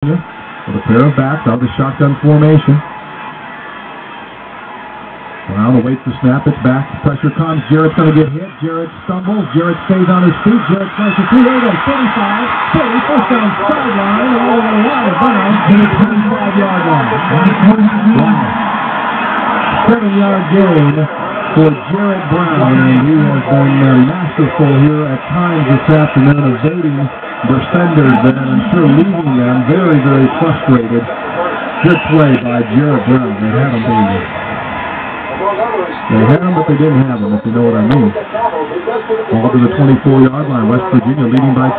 with a pair of backs out of the shotgun formation. Brown awaits the snap. It's back. Pressure comes. Jarrett's going to get hit. Jarrett stumbles. Jarrett stays on his feet. Jarrett tries to. There he goes. 35. 30. First down sideline. All the way out of bounds to the 25-yard line. Wow. Seven-yard gain for Jarrett Brown, and he has been masterful here at times this afternoon, evading defenders and I'm sure leaving them very, very frustrated. Good play by Jarrett Brown. They had him, baby. They had him, but they didn't have him, if you know what I mean. Ball to the 24-yard line. West Virginia leading by 10.